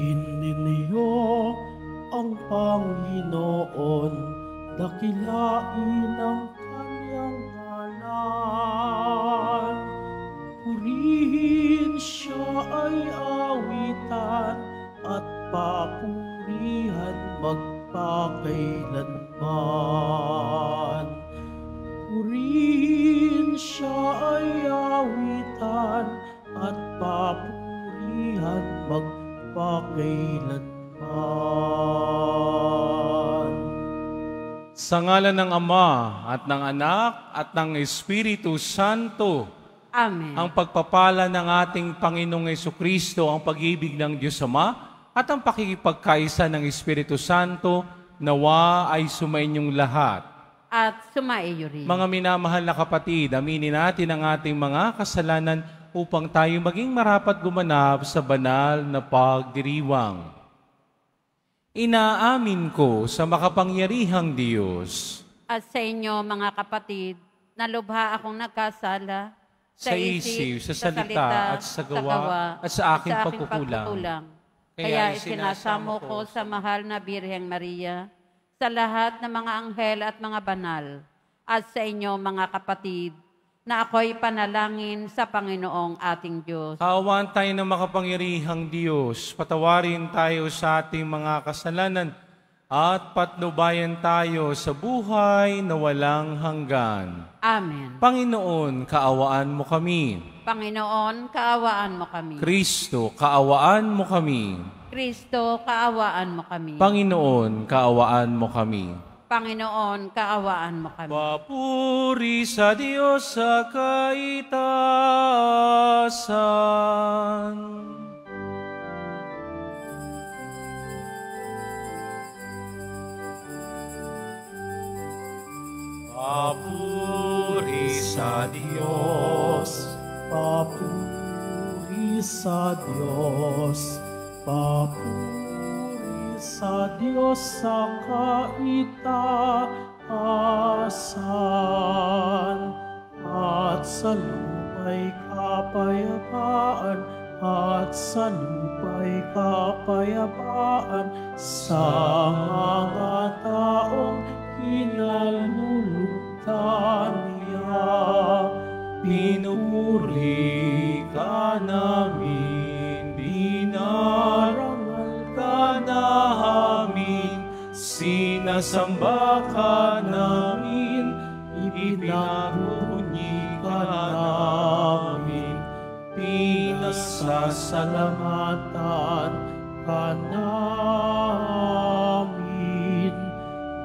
Purihin ninyo ang Panginoon, dakilain ang kanyang ngalan. Purihin siya ay awitan at papurihan magpakailanman. Purihin siya ay awitan at papurihan magpakailanman. Sa ngalan ng Ama at ng Anak at ng Espiritu Santo, Amen. ang pagpapala ng ating Panginoong Yeso Kristo, ang pag-ibig ng Diyos Ama, at ang pakikipagkaisa ng Espiritu Santo, nawa ay sumainyong lahat. At sumaiyo rin. Mga minamahal na kapatid, aminin natin ang ating mga kasalanan upang tayo maging marapat gumanap sa banal na pagdiriwang. Inaamin ko sa makapangyarihang Diyos, At sa inyo, mga kapatid, nalubha akong nagkasala Sa isip, sa salita, at sa gawa, at sa aking pagkukulang. Kaya isinasamo ko sa mahal na Birheng Maria, sa lahat ng mga anghel at mga banal, at sa inyo, mga kapatid, na ako'y panalangin sa Panginoong ating Diyos. Kaawaan tayo ng makapangyarihang Diyos, patawarin tayo sa ating mga kasalanan, at patnubayan tayo sa buhay na walang hanggan. Amen. Panginoon, kaawaan mo kami. Panginoon, kaawaan mo kami. Kristo, kaawaan mo kami. Kristo, kaawaan mo kami. Panginoon, kaawaan mo kami. Panginoon, kaawaan mo kami. Papuri sa Diyos sa kaitaasan. Papuri sa Diyos. Papuri sa Diyos, papuri sa Diyos sa kaitaasan, at sa lupa'y kapayapaan, at sa lupa'y kapayapaan, sa mga taong kinalulugtan niya. Pinupuri ka namin, ka namin, sinasamba ka namin, ipinapunyi ka namin, pinasasalamatan ka namin.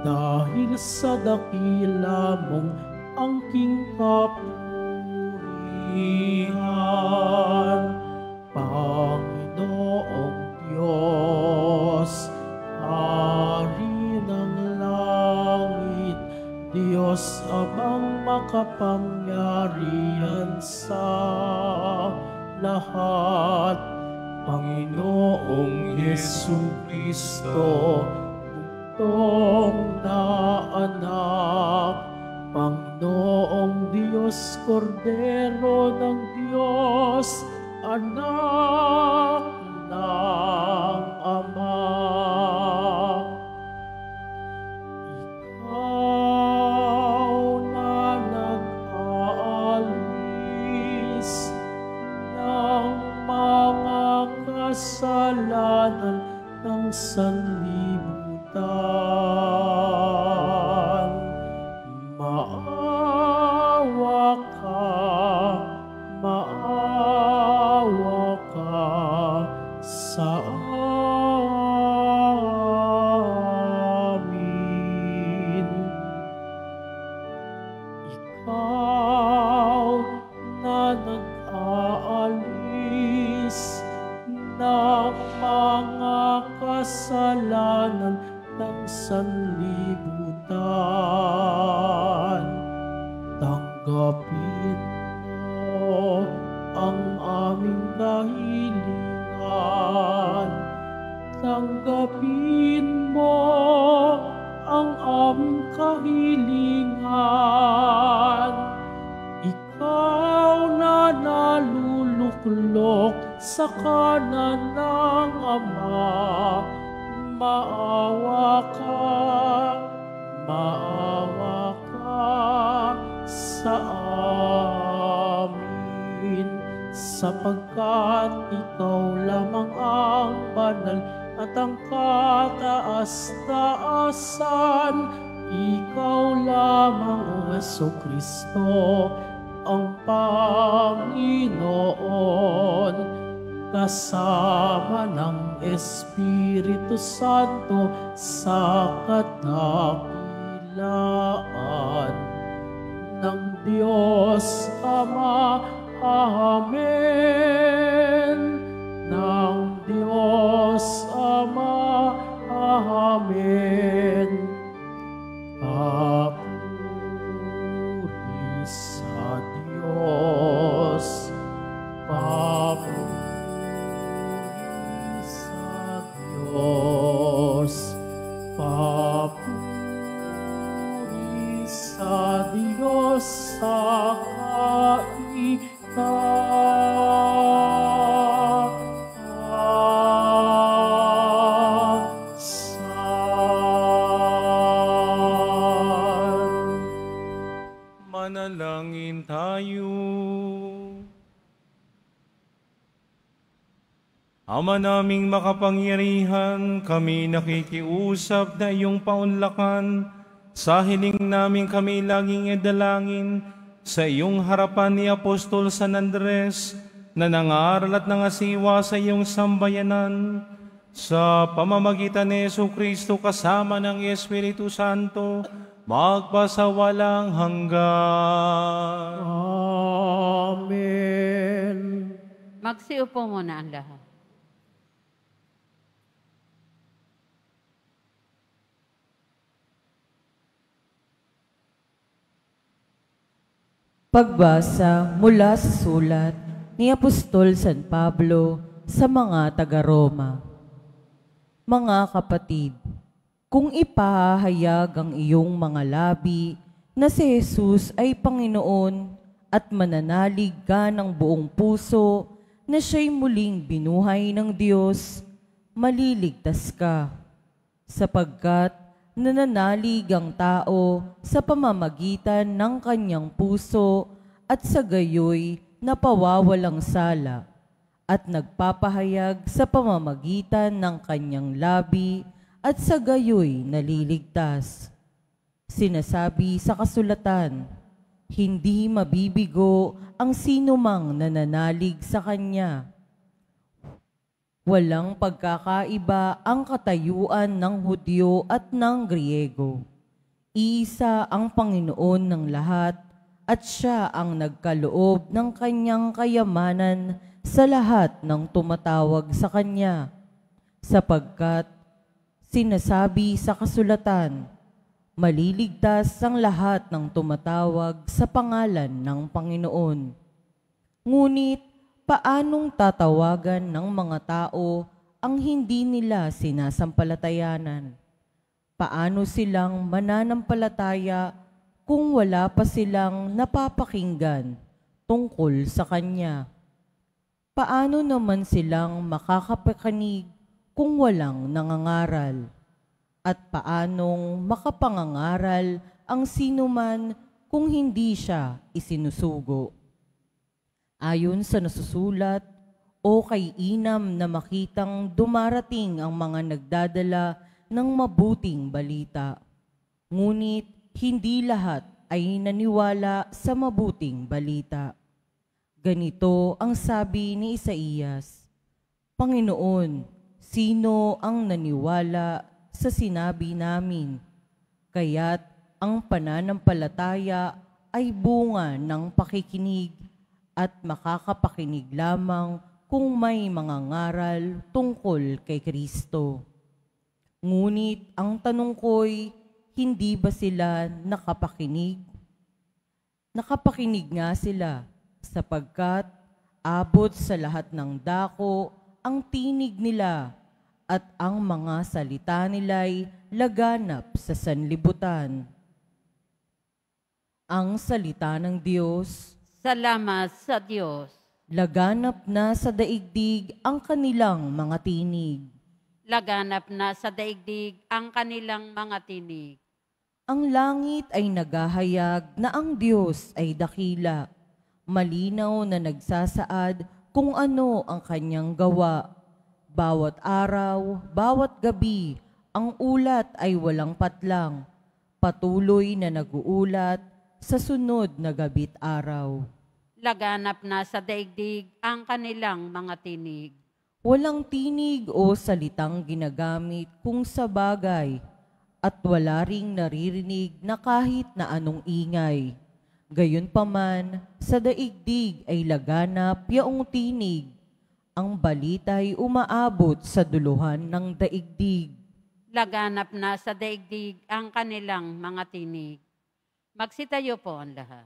Dahil sa dakila mong angking kapurihan, makapangyarihan sa lahat, Panginoong Yesu Kristo, kahilingan. Ikaw na naluluklok sa kanan ng Ama. Maawa ka, maawa ka sa amin, sapagkat ikaw lamang ang banal at ang kataas-taasan. Ikaw lamang, O Yeso Kristo, ang Panginoon, kasama ng Espiritu Santo sa kadakilaan ng Diyos Ama. Amen. Ng Diyos Ama. Amen. Papuri Ama naming makapangyarihan, kami nakikiusap na iyong paunlakan sa hiling namin kami laging idalangin sa iyong harapan ni Apostol San Andres na nangaral at nangasiwa sa iyong sambayanan sa pamamagitan ni Yesu Kristo kasama ng Espiritu Santo magpasawalang hanggan. Amen. Magsiupo muna ang lahat. Pagbasa mula sa sulat ni Apostol San Pablo sa mga taga-Roma. Mga kapatid, kung ipahayag ang iyong mga labi na si Jesus ay Panginoon at mananalig ka ng buong puso na siya'y muling binuhay ng Diyos, maliligtas ka sapagkat nananalig ang tao sa pamamagitan ng kanyang puso at sa gayoy napawawalang sala at nagpapahayag sa pamamagitan ng kanyang labi at sa gayoy naliligtas. Sinasabi sa kasulatan, hindi mabibigo ang sinumang nananalig sa kanya. Walang pagkakaiba ang katayuan ng Hudyo at ng Griego. Iisa ang Panginoon ng lahat at siya ang nagkaloob ng kanyang kayamanan sa lahat ng tumatawag sa kanya. Sapagkat sinasabi sa kasulatan, maliligtas ang lahat ng tumatawag sa pangalan ng Panginoon. Ngunit paanong tatawagan ng mga tao ang hindi nila sinasampalatayanan? Paano silang mananampalataya kung wala pa silang napapakinggan tungkol sa Kanya? Paano naman silang makakapakinig kung walang nangangaral? At paanong makapangangaral ang sinuman kung hindi siya isinusugo? Ayon sa nasusulat, o kay inam na makitang dumarating ang mga nagdadala ng mabuting balita. Ngunit hindi lahat ay naniwala sa mabuting balita. Ganito ang sabi ni Isaías, Panginoon, sino ang naniwala sa sinabi namin? Kaya't ang pananampalataya ay bunga ng pakikinig at makakapakinig lamang kung may mga ngaral tungkol kay Kristo. Ngunit ang tanong ko'y, hindi ba sila nakapakinig? Nakapakinig nga sila sapagkat abot sa lahat ng dako ang tinig nila at ang mga salita nila'y laganap sa sanlibutan. Ang salita ng Diyos, Salamat sa Diyos. Laganap na sa daigdig ang kanilang mga tinig. Laganap na sa daigdig ang kanilang mga tinig. Ang langit ay naghahayag na ang Diyos ay dakila. Malinaw na nagsasaad kung ano ang kanyang gawa. Bawat araw, bawat gabi, ang ulat ay walang patlang. Patuloy na naguulat sa sunod na gabit araw. Laganap na sa daigdig ang kanilang mga tinig. Walang tinig o salitang ginagamit kung sa bagay at wala ring naririnig na kahit na anong ingay. Gayunpaman, sa daigdig ay laganap yaong tinig. Ang balita'y umaabot sa duluhan ng daigdig. Laganap na sa daigdig ang kanilang mga tinig. Magsitayo po ang lahat.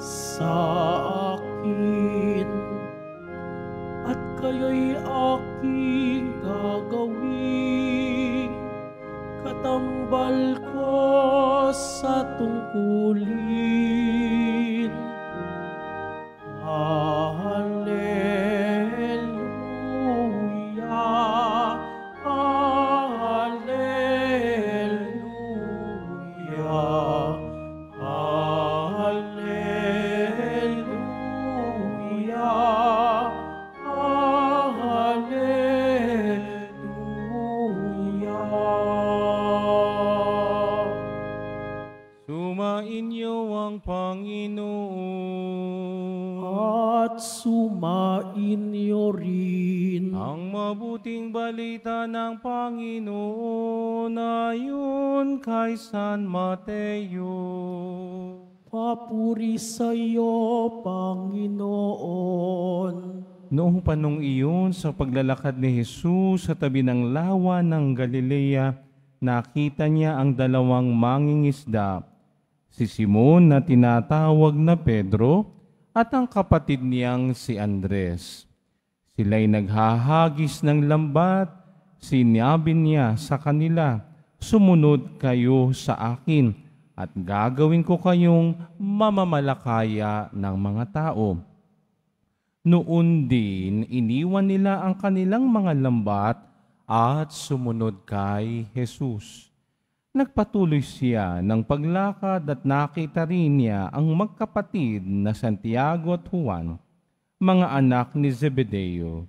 sa akin at kayo'y aking gagawin katambal ko sa tungkulin. Mabuting balita ng Panginoon ayon kay San Mateo. Papuri sa iyo, Panginoon. Noong panong iyon sa paglalakad ni Jesus sa tabi ng lawa ng Galilea, nakita niya ang dalawang mangingisda, si Simon na tinatawag na Pedro at ang kapatid niyang si Andres. Sila'y naghahagis ng lambat, sinabi niya sa kanila, Sumunod kayo sa akin at gagawin ko kayong mamamalakaya ng mga tao. Noon din, iniwan nila ang kanilang mga lambat at sumunod kay Jesus. Nagpatuloy siya ng paglakad at nakita rin niya ang magkapatid na Santiago at Juan, mga anak ni Zebedeo.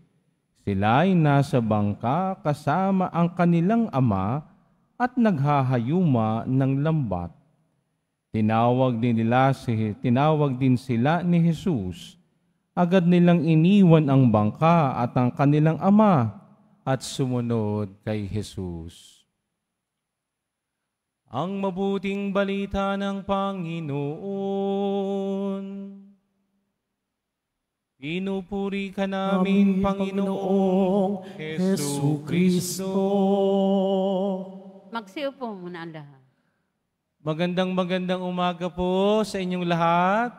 Sila ay nasa bangka kasama ang kanilang ama at naghahayuma ng lambat. Tinawag din nila si tinawag din sila ni Jesus agad nilang iniwan ang bangka at ang kanilang ama at sumunod kay Jesus. Ang mabuting balita ng Panginoon. Pinupuri ka namin, Panginoong Hesu Kristo. Magsiupo muna ang lahat. Magandang magandang umaga po sa inyong lahat.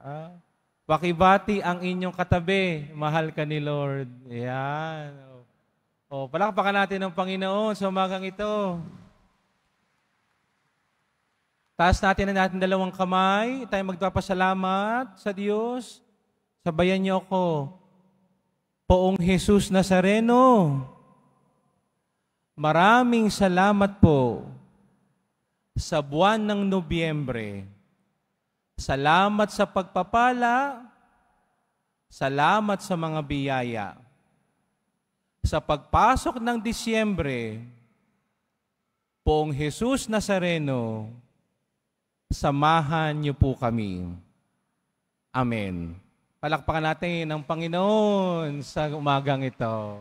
Ah, pakibati ang inyong katabi. Mahal ka ni Lord. Ayan. O, palakpakan natin ang Panginoon sa umagang ito. Taas natin ang natin dalawang kamay. Tayo magpapasalamat sa Diyos. Sabayan niyo ako. Poong Jesus Nazareno, maraming salamat po sa buwan ng Nobyembre. Salamat sa pagpapala, salamat sa mga biyaya. Sa pagpasok ng Disyembre, Poong Jesus Nazareno, samahan niyo po kami. Amen. Palakpakan natin ang Panginoon sa umagang ito.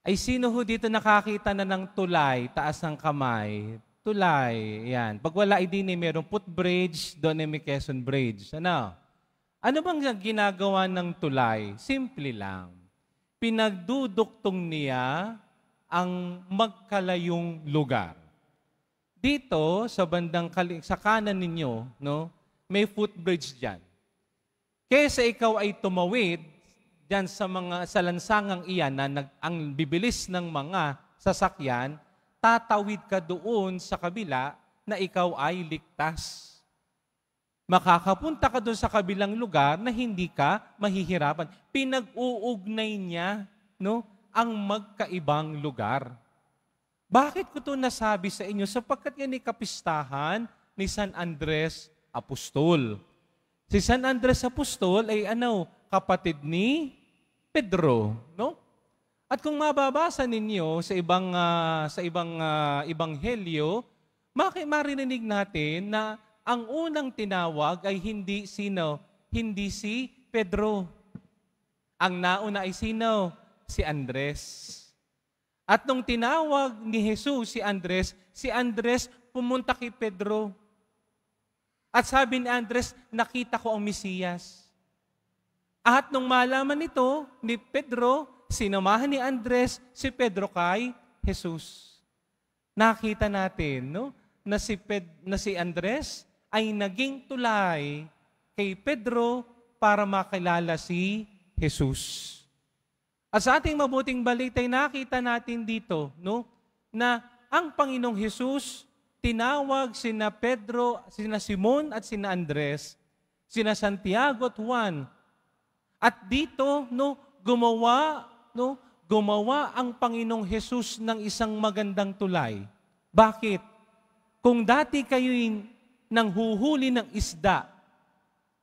Ay sino ho dito nakakita na ng tulay, taas ng kamay? Tulay, yan. Pag wala eh, merong footbridge, doon ay may Quezon Bridge. Ano? Ano bang ginagawa ng tulay? Simple lang. Pinagduduktong niya ang magkalayong lugar. Dito, sa bandang kali- sa kanan ninyo, no, may footbridge diyan. Kaysa ikaw ay tumawid diyan sa mga sa lansangang iyan na nag, ang bibilis ng mga sasakyan, tatawid ka doon sa kabila na ikaw ay ligtas. Makakapunta ka doon sa kabilang lugar na hindi ka mahihirapan. Pinag-uugnay niya no, ang magkaibang lugar. Bakit ko ito nasabi sa inyo? Sapagkat yan ay kapistahan ni San Andres Apostol. Si San Andres Apostol ay ano, kapatid ni Pedro, no? At kung mababasa ninyo sa ibang uh, sa ibang uh, ebanghelyo, maki maririnig natin na ang unang tinawag ay hindi sino, hindi si Pedro. Ang nauna ay sino? Si Andres. At nung tinawag ni Jesus si Andres, si Andres pumunta kay Pedro. At sabi ni Andres, nakita ko ang Mesiyas. At nung malaman nito ni Pedro, sinamahan ni Andres si Pedro kay Jesus. Nakita natin no, na, si Ped, na si Andres ay naging tulay kay Pedro para makilala si Jesus. At sa ating mabuting balita ay nakita natin dito, no, na ang Panginoong Hesus tinawag sina Pedro, sina Simon at sina Andres, sina Santiago at Juan. At dito, no, gumawa, no, gumawa ang Panginoong Hesus ng isang magandang tulay. Bakit? Kung dati kayo'y nang huhuli ng isda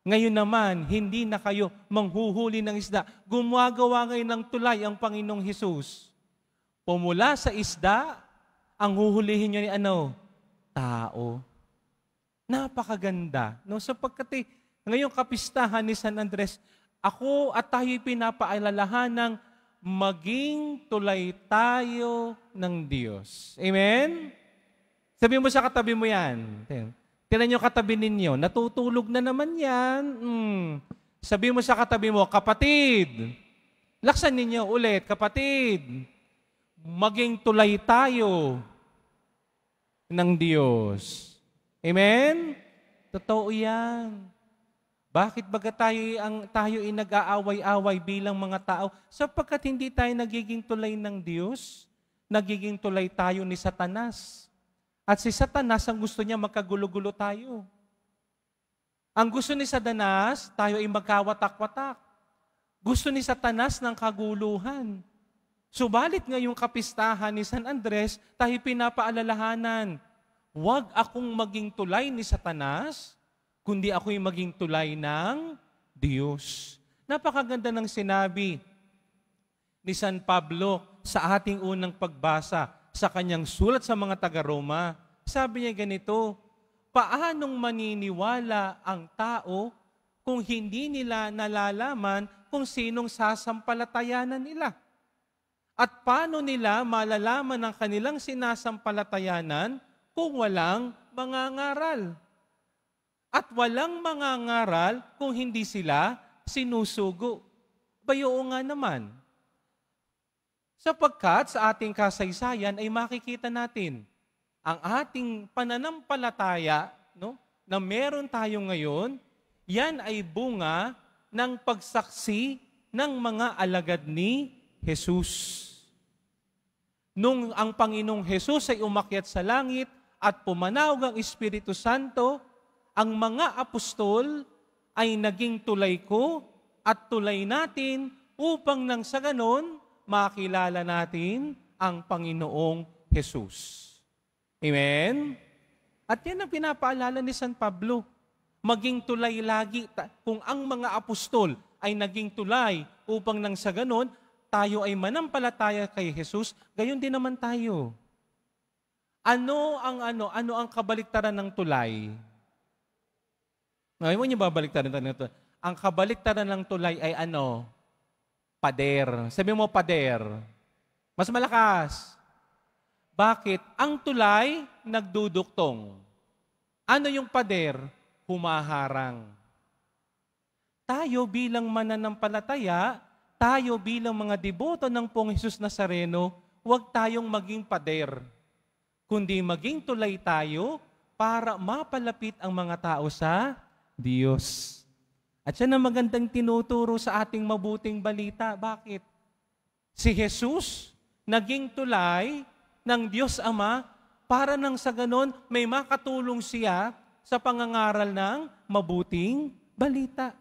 ngayon naman, hindi na kayo manghuhuli ng isda. Gumagawa ngayon ng tulay ang Panginoong Hesus. Pumula sa isda, ang huhulihin nyo ni ano? Tao. Napakaganda. No? Sapagkat eh, ngayong kapistahan ni San Andres, ako at tayo'y pinapaalalahan ng maging tulay tayo ng Diyos. Amen? Sabi mo sa katabi mo yan. Tinan nyo katabi ninyo, natutulog na naman yan. Hmm. Sabi mo sa katabi mo, kapatid, laksan ninyo ulit, kapatid, maging tulay tayo ng Diyos. Amen? Totoo yan. Bakit baga tayo, ang, tayo ay nag-aaway-away bilang mga tao? Sapagkat hindi tayo nagiging tulay ng Diyos, nagiging tulay tayo ni Satanas. At si Satanas, ang gusto niya magkagulo-gulo tayo. Ang gusto ni Satanas, tayo ay magkawatak-watak. Gusto ni Satanas ng kaguluhan. Subalit ngayong kapistahan ni San Andres, tayo pinapaalalahanan, huwag akong maging tulay ni Satanas, kundi ako'y maging tulay ng Diyos. Napakaganda ng sinabi ni San Pablo sa ating unang pagbasa sa kanyang sulat sa mga taga-Roma, sabi niya ganito, paanong maniniwala ang tao kung hindi nila nalalaman kung sinong sasampalatayanan nila? At paano nila malalaman ang kanilang sinasampalatayanan kung walang mga ngaral? At walang mga ngaral kung hindi sila sinusugo. Bayo nga naman. Sapagkat sa ating kasaysayan ay makikita natin ang ating pananampalataya no, na meron tayo ngayon, yan ay bunga ng pagsaksi ng mga alagad ni Jesus. Nung ang Panginoong Jesus ay umakyat sa langit at pumanawag ang Espiritu Santo, ang mga apostol ay naging tulay ko at tulay natin upang nang sa ganon, makilala natin ang Panginoong Jesus. Amen? At yan ang pinapaalala ni San Pablo. Maging tulay lagi. Kung ang mga apostol ay naging tulay upang nang sa ganon, tayo ay manampalataya kay Jesus, gayon din naman tayo. Ano ang ano, ano ang kabaliktaran ng tulay? Ngayon niyo babaliktaran ng tulay. Ang kabaliktaran ng tulay ay ano? Pader. Sabi mo pader. Mas malakas. Bakit? Ang tulay nagduduktong. Ano yung pader? Humaharang. Tayo bilang mananampalataya, tayo bilang mga deboto ng Pong Jesus Nazareno, huwag tayong maging pader, kundi maging tulay tayo para mapalapit ang mga tao sa Diyos. At yan ang magandang tinuturo sa ating mabuting balita. Bakit? Si Jesus naging tulay ng Diyos Ama para nang sa ganon may makatulong siya sa pangangaral ng mabuting balita.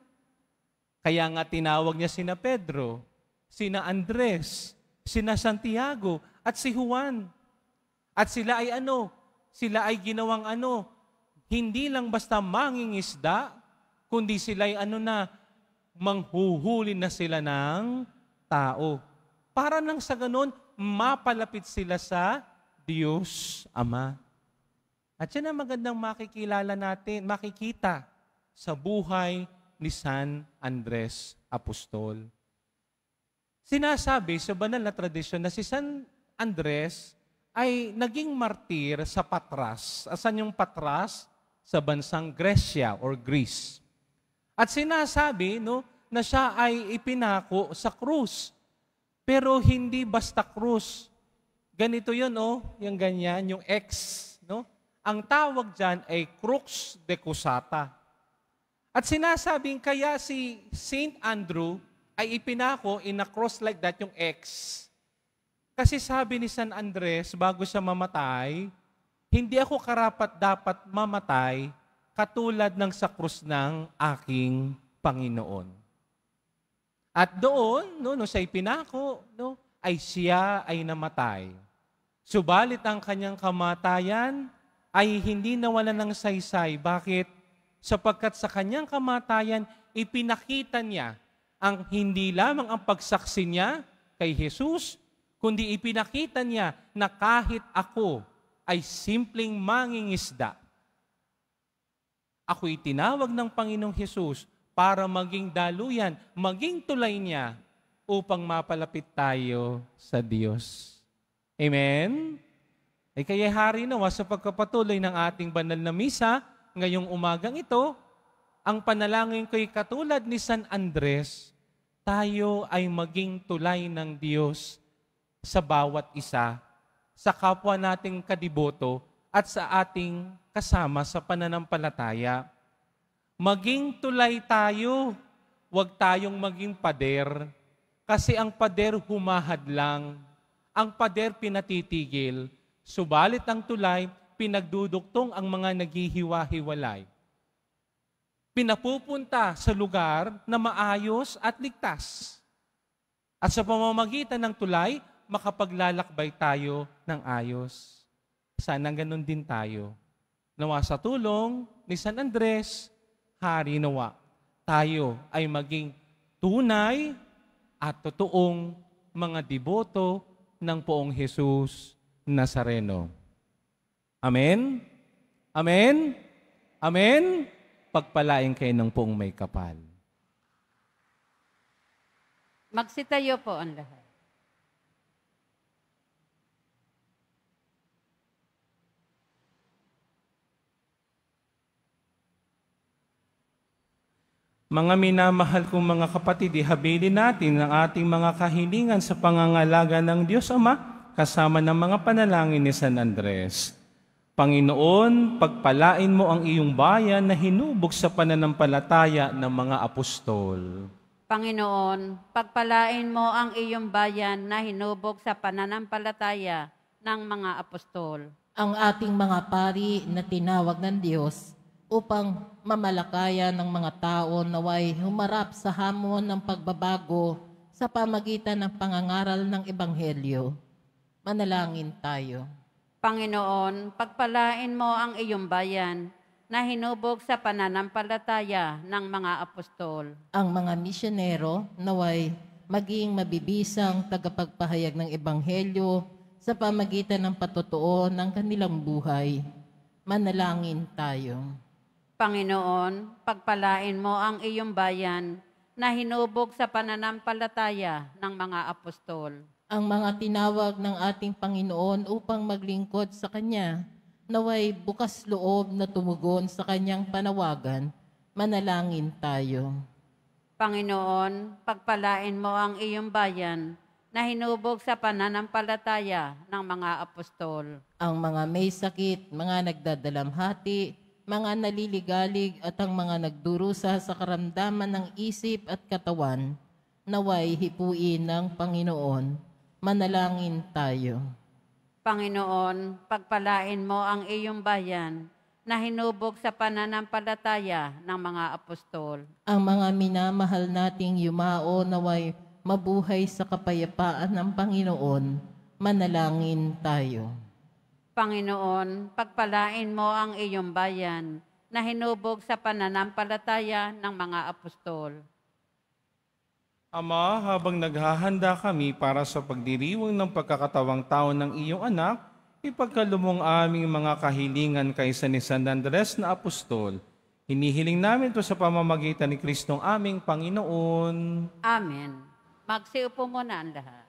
Kaya nga tinawag niya sina Pedro, sina Andres, sina Santiago, at si Juan. At sila ay ano? Sila ay ginawang ano? Hindi lang basta mangingisda, kundi sila ay ano na, manghuhuli na sila ng tao. Para nang sa ganon, mapalapit sila sa Diyos Ama. At yan ang magandang makikilala natin, makikita sa buhay ni San Andres Apostol. Sinasabi sa banal na tradisyon na si San Andres ay naging martir sa Patras. Asan yung Patras? Sa bansang Gresya or Greece. At sinasabi no, na siya ay ipinako sa krus pero hindi basta krus. Ganito yun, oh, yung ganyan, yung X, no? Ang tawag dyan ay crux de cusata. At sinasabing kaya si Saint Andrew ay ipinako in a cross like that, yung X. Kasi sabi ni San Andres, bago siya mamatay, hindi ako karapat dapat mamatay katulad ng sa krus ng aking Panginoon. At doon, no, no, sa ipinako, no, ay siya ay namatay. Subalit ang kanyang kamatayan ay hindi nawala ng saysay. Bakit? Sapagkat sa kanyang kamatayan, ipinakita niya ang hindi lamang ang pagsaksi niya kay Jesus, kundi ipinakita niya na kahit ako ay simpleng mangingisda, ako'y tinawag ng Panginoong Jesus para maging daluyan, maging tulay niya upang mapalapit tayo sa Diyos. Amen? Ay kaya hari nawa sa pagkapatuloy ng ating banal na misa, ngayong umagang ito, ang panalangin ko'y katulad ni San Andres, tayo ay maging tulay ng Diyos sa bawat isa, sa kapwa nating kadiboto at sa ating kasama sa pananampalataya. Maging tulay tayo, huwag tayong maging pader. Kasi ang pader humahad lang. Ang pader pinatitigil. Subalit ang tulay, pinagduduktong ang mga naghihiwa-hiwalay. Pinapupunta sa lugar na maayos at ligtas. At sa pamamagitan ng tulay, makapaglalakbay tayo ng ayos. Sana ganun din tayo. Nawa sa tulong ni San Andres, hari nawa, tayo ay maging tunay at totoong mga deboto ng poong Jesus Nazareno. Amen? Amen? Amen? Pagpalain kayo ng poong may kapal. Magsitayo po ang lahat. Mga minamahal kong mga kapatid, ihabilin natin ang ating mga kahilingan sa pangangalaga ng Diyos Ama kasama ng mga panalangin ni San Andres. Panginoon, pagpalain mo ang iyong bayan na hinubog sa pananampalataya ng mga apostol. Panginoon, pagpalain mo ang iyong bayan na hinubog sa pananampalataya ng mga apostol. ang ating mga pari na tinawag ng Diyos upang mamalakayan ng mga tao naway humarap sa hamon ng pagbabago sa pamagitan ng pangangaral ng Ebanghelyo. Manalangin tayo. Panginoon, pagpalain mo ang iyong bayan na hinubog sa pananampalataya ng mga apostol. Ang mga misyonero naway maging mabibisang tagapagpahayag ng Ebanghelyo sa pamagitan ng patotoo ng kanilang buhay. Manalangin tayo. Panginoon, pagpalain mo ang iyong bayan na hinubog sa pananampalataya ng mga apostol. Ang mga tinawag ng ating Panginoon upang maglingkod sa Kanya, naway bukas loob na tumugon sa Kanyang panawagan, manalangin tayo. Panginoon, pagpalain mo ang iyong bayan na hinubog sa pananampalataya ng mga apostol. Ang mga may sakit, mga nagdadalamhati, mga naliligalig at ang mga nagdurusa sa karamdaman ng isip at katawan, naway hipuin ng Panginoon. Manalangin tayo. Panginoon, pagpalain mo ang iyong bayan na hinubog sa pananampalataya ng mga apostol. Ang mga minamahal nating yumao naway mabuhay sa kapayapaan ng Panginoon. Manalangin tayo. Panginoon, pagpalain mo ang iyong bayan na hinubog sa pananampalataya ng mga apostol. Ama, habang naghahanda kami para sa pagdiriwang ng pagkakatawang taon ng iyong anak, ipagkalumong aming mga kahilingan kaysa ni San Andres na apostol. Hinihiling namin ito sa pamamagitan ni Kristong aming Panginoon. Amen. Magsiupo muna ang lahat.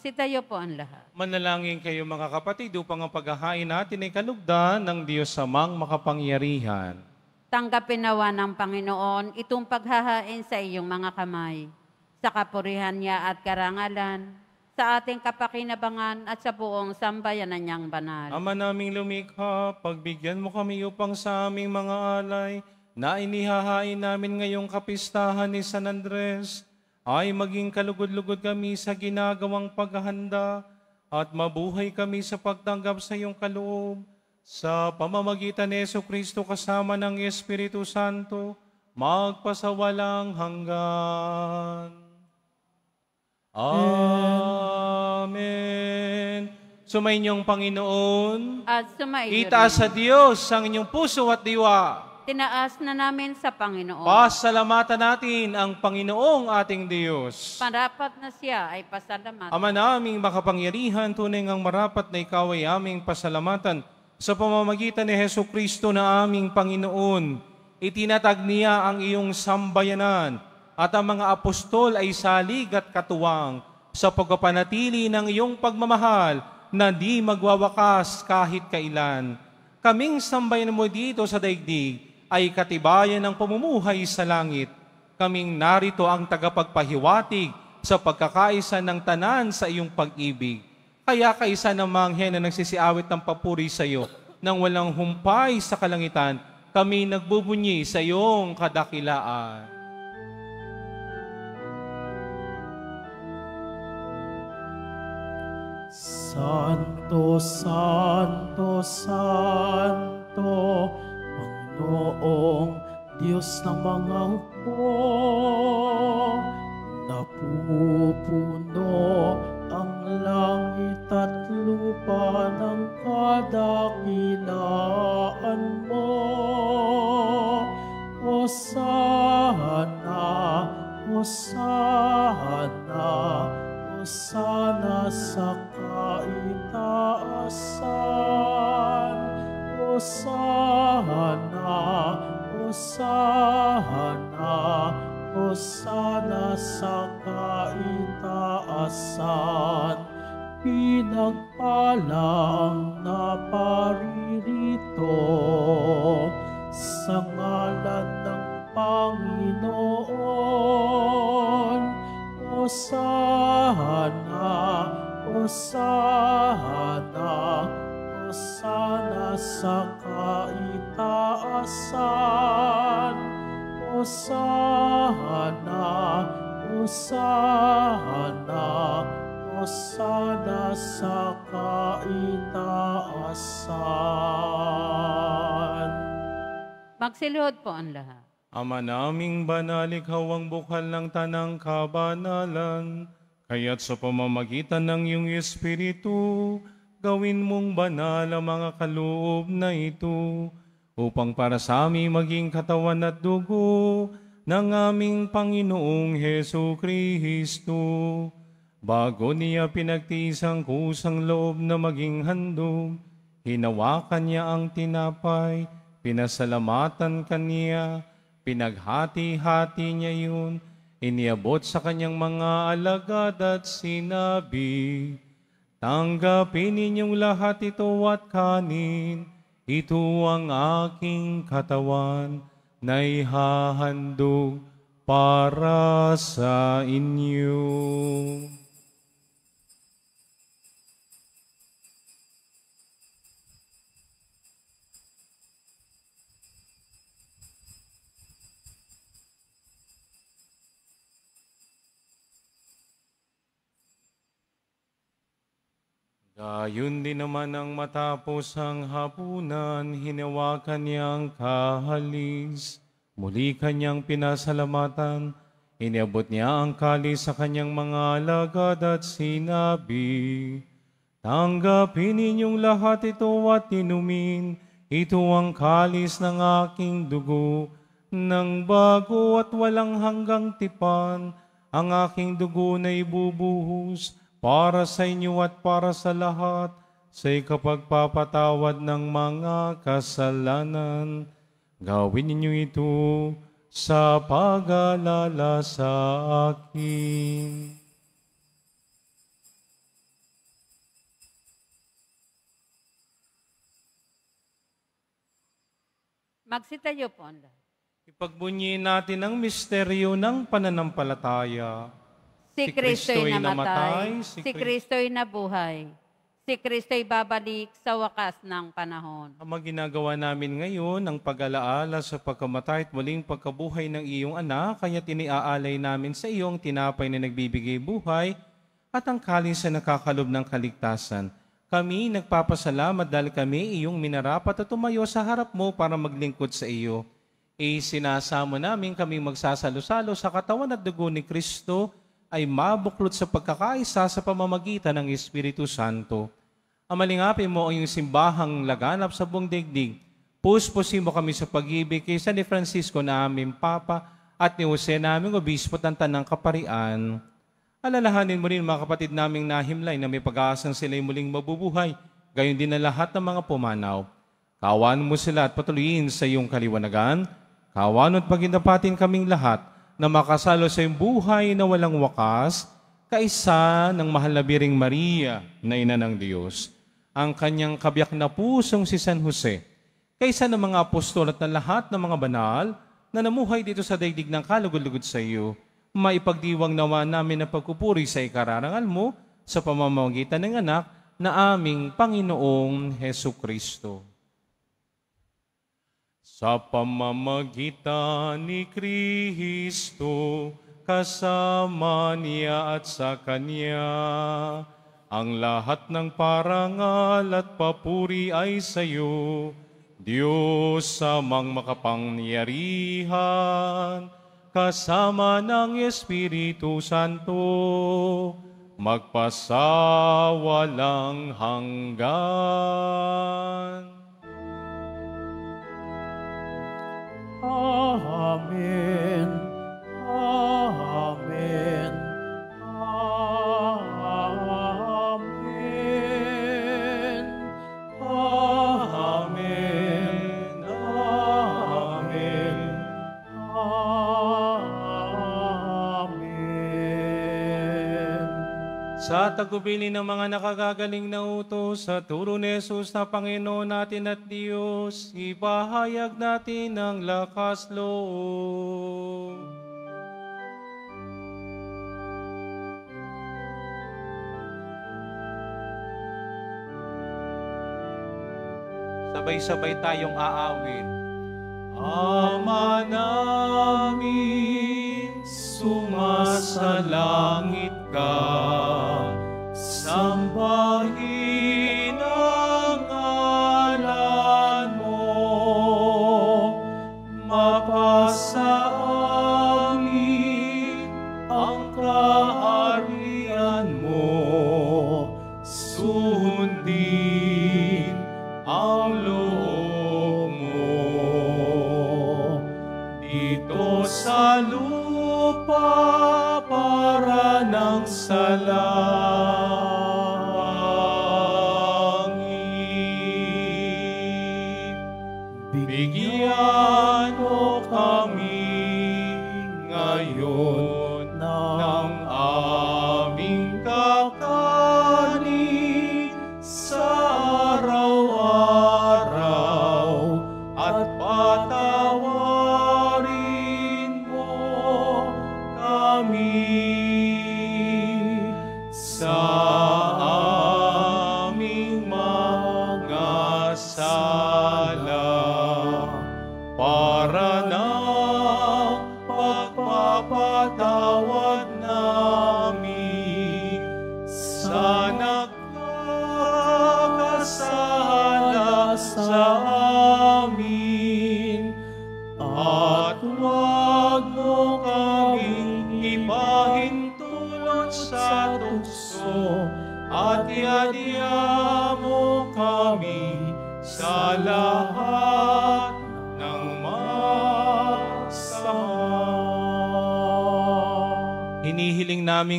Magsitayo po ang lahat. Manalangin kayo mga kapatid upang ang paghahain natin ay kalugdan ng Diyos samang makapangyarihan. Tanggapin nawa ng Panginoon itong paghahain sa iyong mga kamay, sa kapurihan niya at karangalan, sa ating kapakinabangan at sa buong sambayanan niyang banal. Ama naming lumikha, pagbigyan mo kami upang sa aming mga alay na inihahain namin ngayong kapistahan ni San Andres, ay maging kalugod-lugod kami sa ginagawang paghahanda at mabuhay kami sa pagtanggap sa iyong kaloob sa pamamagitan ni Yesu Kristo kasama ng Espiritu Santo, magpasawalang hanggan. Amen. Sumainyong Panginoon, At sumaiyo itaas sa. Diyos ang inyong puso at diwa. Tinaas na namin sa Panginoon. Pasalamatan natin ang Panginoong ating Diyos. Parapat na siya ay pasalamat. Ama naming makapangyarihan, tunay ngang marapat na ikaw ay aming pasalamatan sa pamamagitan ni Heso Kristo na aming Panginoon. Itinatag niya ang iyong sambayanan at ang mga apostol ay salig at katuwang sa pagpapanatili ng iyong pagmamahal na di magwawakas kahit kailan. Kaming sambayan mo dito sa daigdig ay katibayan ng pamumuhay sa langit. Kaming narito ang tagapagpahiwatig sa pagkakaisa ng tanan sa iyong pag-ibig. Kaya kaisa ng manghe na nagsisiawit ng papuri sa iyo, nang walang humpay sa kalangitan, kami nagbubunyi sa iyong kadakilaan. Santo, Santo, Santo, Panginoong Diyos ng mga hukbo, napupuno ang langit at lupa ng kadakilaan mo. Hosana, Hosana, Hosana sa kaitaasan. Hosana, Hosana, Hosana sa kaitaasan. Pinagpala Magsiluhod po ang lahat. Ama naming banalikhaw ang bukal ng tanang kabanalan, kaya't sa pamamagitan ng iyong Espiritu, gawin mong banal ang mga kaloob na ito, upang para sa amin maging katawan at dugo ng aming Panginoong Heso Kristo. Bago niya pinagtiis ang kusang loob na maging handog, hinawakan niya ang tinapay, pinasalamatan kaniya, pinaghati-hati niya yun, iniabot sa kanyang mga alagad at sinabi, Tanggapin ninyong lahat ito at kanin, ito ang aking katawan na ihahandog para sa inyo. Gayon din naman ang matapos ang hapunan, hinawakan niyang kahalis. Muli kanyang pinasalamatan, iniabot niya ang kalis sa kanyang mga alagad at sinabi, Tanggapin ninyong lahat ito at inumin, ito ang kalis ng aking dugo, ng bago at walang hanggang tipan, ang aking dugo na ibubuhos para sa inyo at para sa lahat sa ikapagpapatawad ng mga kasalanan. Gawin ninyo ito sa pag-alala sa akin. Magsitayo po ang lahat. Ipagbunyi natin ang misteryo ng pananampalataya. Si Kristo'y namatay, si si Kri- Kristo'y nabuhay, si Kristo'y babalik sa wakas ng panahon. Ang ginagawa namin ngayon, ang pag-alaala sa pagkamatay at muling pagkabuhay ng iyong anak, kaya tiniaalay namin sa iyo ang tinapay na nagbibigay buhay at ang kalis na nakakalob ng kaligtasan. Kami nagpapasalamat dahil kami iyong minarapat at tumayo sa harap mo para maglingkod sa iyo. E sinasamo namin kami magsasalo-salo sa katawan at dugo ni Kristo ay mabuklot sa pagkakaisa sa pamamagitan ng Espiritu Santo. Amalingapin mo ang iyong simbahang laganap sa buong digdig. Puspusin mo kami sa pag-ibig kay San Francisco na aming Papa at ni Jose naming Obispo ng Tanang Kaparian. Alalahanin mo rin mga kapatid naming nahimlay na may pag-aasang sila'y muling mabubuhay, gayon din na lahat ng mga pumanaw. Kawan mo sila at patuloyin sa iyong kaliwanagan. Kawan at pagindapatin kaming lahat na makasalo sa iyong buhay na walang wakas, kaisa ng mahal na Biring Maria na ina ng Diyos, ang kanyang kabiyak na pusong si San Jose, kaysa ng mga apostol at ng lahat ng mga banal na namuhay dito sa daigdig ng kalugod-lugod sa iyo, maipagdiwang nawa namin na pagkupuri sa ikararangal mo sa pamamagitan ng anak na aming Panginoong Heso Kristo. Sa pamamagitan ni Kristo, kasama niya at sa Kanya, ang lahat ng parangal at papuri ay sa iyo, Diyos samang makapangyarihan, kasama ng Espiritu Santo, magpasawalang hanggan. Amen. Amen. Sa tagubili ng mga nakagagaling na utos sa turo ni Jesus na Panginoon natin at Diyos, ipahayag natin ang lakas loob. Sabay-sabay tayong aawit. Ama namin, sumasalangit ka, ng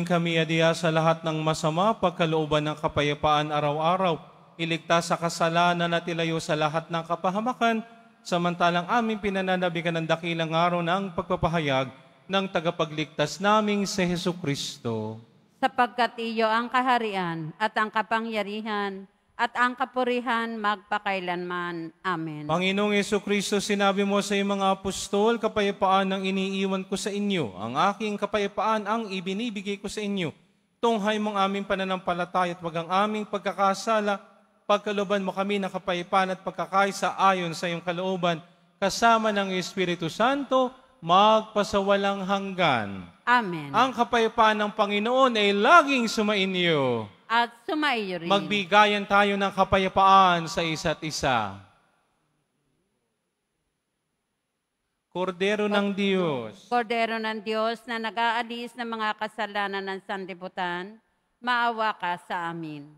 Namin kami adiya sa lahat ng masama, pagkalooban ng kapayapaan araw-araw, iligtas sa kasalanan at ilayo sa lahat ng kapahamakan, samantalang aming pinananabigan ng dakilang araw ng pagpapahayag ng tagapagligtas naming si Heso Kristo. sapagkat iyo ang kaharian at ang kapangyarihan at ang kapurihan magpakailanman. Amen. Panginoong Yeso Kristo, sinabi mo sa iyong mga apostol, kapayapaan ang iniiwan ko sa inyo. Ang aking kapayapaan ang ibinibigay ko sa inyo. Tunghay mong aming pananampalataya at wag ang aming pagkakasala. Pagkaluban mo kami ng kapayapaan at pagkakaisa ayon sa iyong kalooban, kasama ng Espiritu Santo, magpasawalang hanggan. Amen. Ang kapayapaan ng Panginoon ay laging sumainyo. At sumaiyo rin. Magbigayan tayo ng kapayapaan sa isa't isa. Kordero ng Diyos, Kordero ng Diyos na nag-aalis ng mga kasalanan ng sanlibutan, maawa ka sa amin.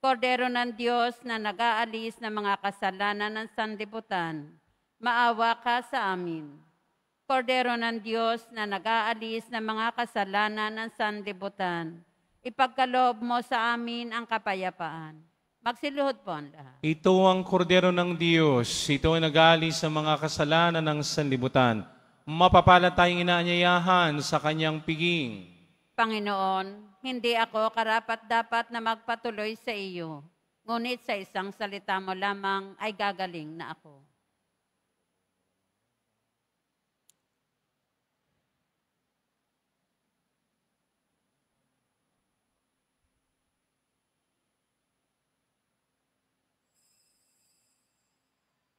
Kordero ng Diyos na nag-aalis ng mga kasalanan ng sanlibutan, maawa ka sa amin. Kordero ng Diyos na nag-aalis ng mga kasalanan ng sanlibutan, ipagkaloob mo sa amin ang kapayapaan. Magsiluhod po ang lahat. ito ang kordero ng Diyos. Ito ay nag-alis sa mga kasalanan ng sanlibutan. Mapapala tayong inaanyayahan sa kanyang piging. Panginoon, hindi ako karapat-dapat na magpatuloy sa iyo. Ngunit sa isang salita mo lamang ay gagaling na ako.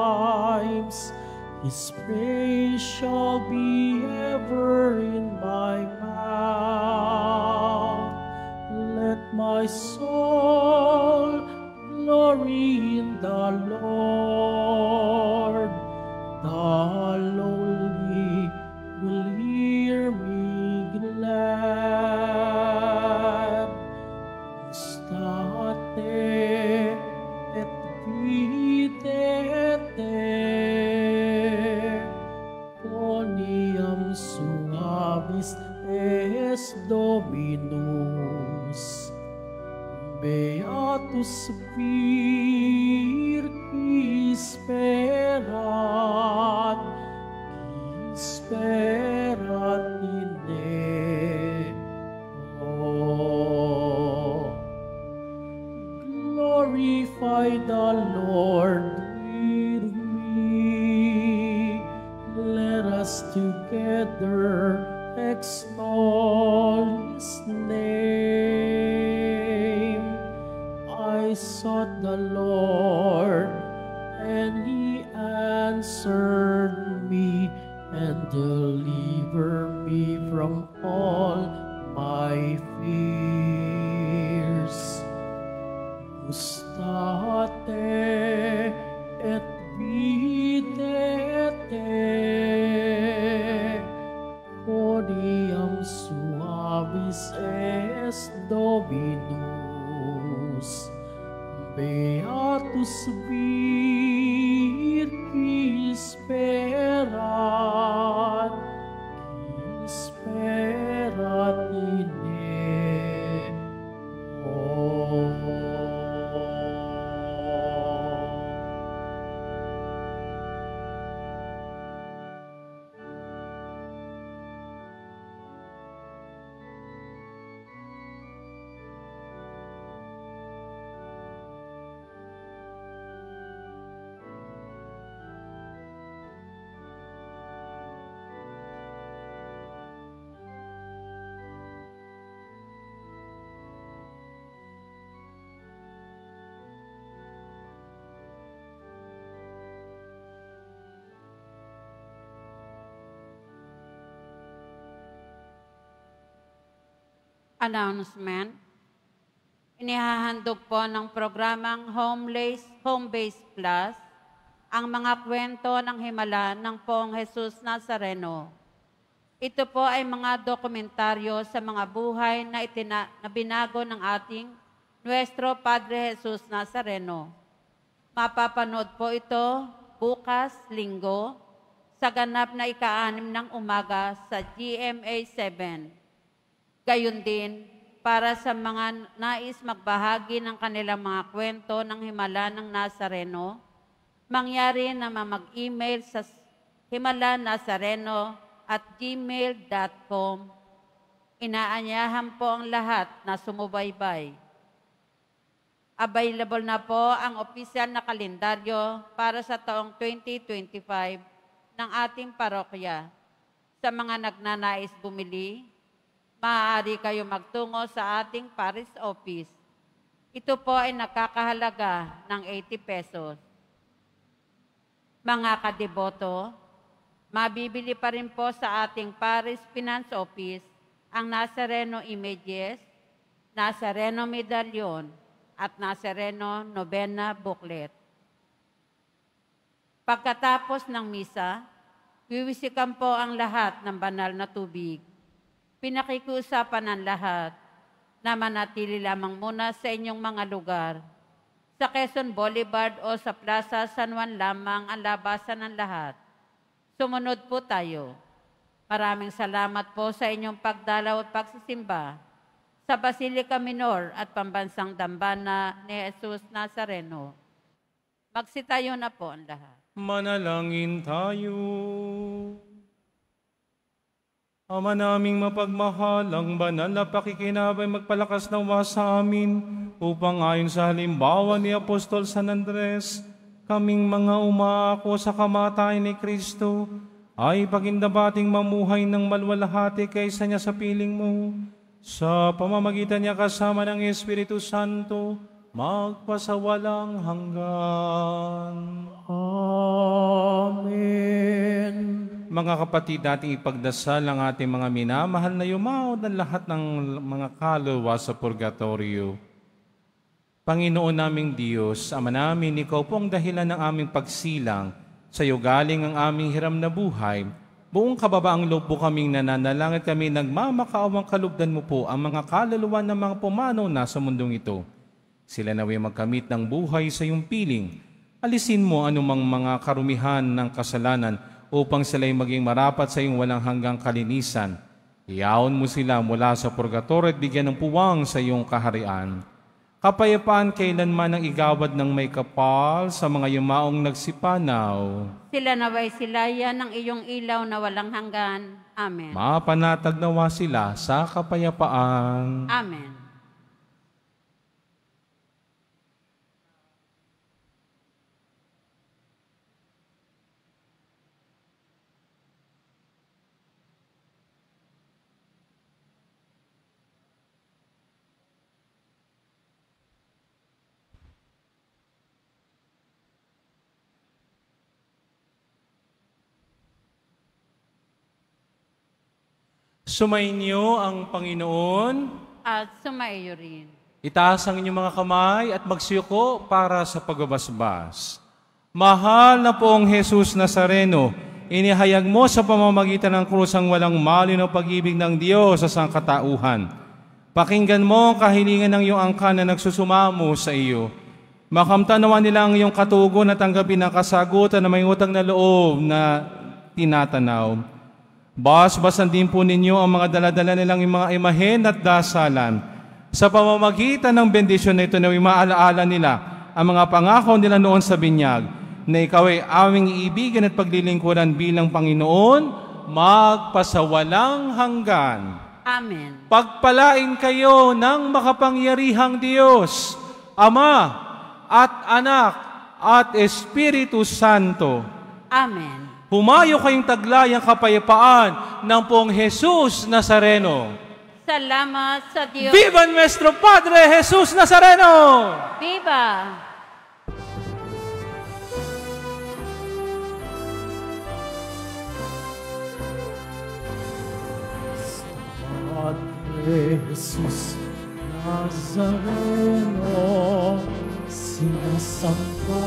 times. His praise shall be ever in my mouth. Let my soul glory in the Lord. The subir. Beato subir. Announcement. Inihahandog po ng programang Homeless Home Base Plus ang mga kwento ng himala ng Pong Jesus Nazareno. Ito po ay mga dokumentaryo sa mga buhay na, itina, na binago ng ating Nuestro Padre Jesus Nazareno. Mapapanood po ito bukas, linggo, sa ganap na ika-anim ng umaga sa GMA 7. Gayon din, para sa mga nais magbahagi ng kanilang mga kwento ng himala ng Nazareno, mangyari na mag-email sa himalanazareno at gmail.com. Inaanyahan po ang lahat na sumubaybay. Available na po ang opisyal na kalendaryo para sa taong 2025 ng ating parokya Sa mga nagnanais bumili, maaari kayo magtungo sa ating Paris office. Ito po ay nakakahalaga ng 80 pesos. Mga kadeboto, mabibili pa rin po sa ating Paris Finance Office ang Nazareno Images, Nazareno Medallion, at Nazareno Novena Booklet. Pagkatapos ng misa, wiwisikan po ang lahat ng banal na tubig. Pinakikiusapan ng lahat na manatili lamang muna sa inyong mga lugar. Sa Quezon Boulevard o sa Plaza San Juan lamang ang labasan ng lahat. Sumunod po tayo. Maraming salamat po sa inyong pagdalaw at pagsisimba sa Basilica Minor at Pambansang Dambana ni Jesus Nazareno. Magsitayo na po ang lahat. Manalangin tayo. Ama naming mapagmahal, ang banal na pakikinabay magpalakas na sa amin upang ayon sa halimbawa ni Apostol San Andres, kaming mga umaako sa kamatayan ni Kristo ay pagindabating mamuhay ng malwalhati kaysa niya sa piling mo. Sa pamamagitan niya kasama ng Espiritu Santo, magpasawalang hanggan. Amen. Mga kapatid, dating ipagdasal ang ating mga minamahal na yumaod ng lahat ng mga kaluluwa sa purgatorio. Panginoon naming Diyos, Ama namin, Ikaw po ang dahilan ng aming pagsilang. Sa iyo galing ang aming hiram na buhay. Buong kababaang loob po kaming nananalangit kami nagmamakaawang kalugdan mo po ang mga kaluluwa ng mga pumanaw na sa mundong ito. Sila naway magkamit ng buhay sa iyong piling. Alisin mo anumang mga karumihan ng kasalanan upang sila'y maging marapat sa iyong walang hanggang kalinisan. Iyaon mo sila mula sa purgatorio at bigyan ng puwang sa iyong kaharian. Kapayapaan kailanman ang igawad ng may kapal sa mga yumaong nagsipanaw. Sila naway silaya ng iyong ilaw na walang hanggan. Amen. Mapanatag nawa sila sa kapayapaan. Amen. Sumainyo ang Panginoon. At sumaiyo rin. Itaas ang inyong mga kamay at magsiyuko para sa pagbabasbas. Mahal na poong Jesus Nazareno, inihayag mo sa pamamagitan ng krus ang walang malinaw pag-ibig ng Diyos sa sangkatauhan. Pakinggan mo ang kahilingan ng iyong angkan na nagsusumamo sa iyo. Makamtanawan nila ang iyong katugon at tanggapin ang kasagutan na may utang na loob na tinatanaw. Basbasan din po ninyo ang mga daladala nilang mga imahen at dasalan. Sa pamamagitan ng bendisyon na ito na maalaala nila ang mga pangako nila noon sa binyag na ikaw ay aming iibigan at paglilingkuran bilang Panginoon magpasawalang hanggan. Amen. Pagpalain kayo ng makapangyarihang Diyos, Ama at Anak at Espiritu Santo. Amen. Humayo kayong taglay ang kapayapaan ng pong Jesus Nazareno. Salamat sa Diyos. Viva nuestro Padre Jesus Nazareno! Viva! Padre Jesus Nazareno, sinasamba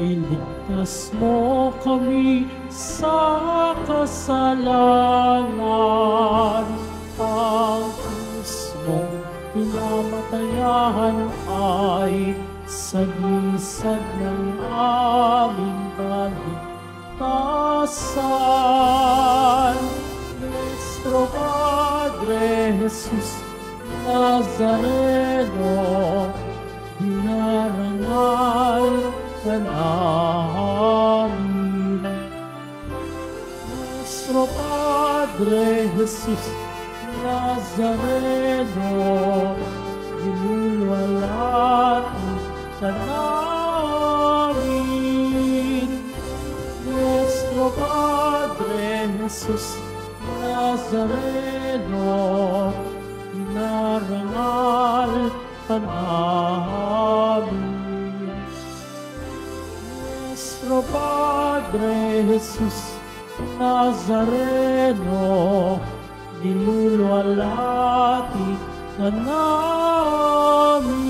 Iligtas mo kami sa kasalanan. Ang mismong pinamatayahan ay Sagisag ng aming kaligtasan. Nuestro Padre Jesus Nazareno Dinarangan namin. Nuestro Padre Jesus Nazareno, Iluluwalhati sa namin. Nuestro Padre Jesus Nazareno, narangal ka namin. Padre Jesus Nazareno, niluluwalhati ka namin.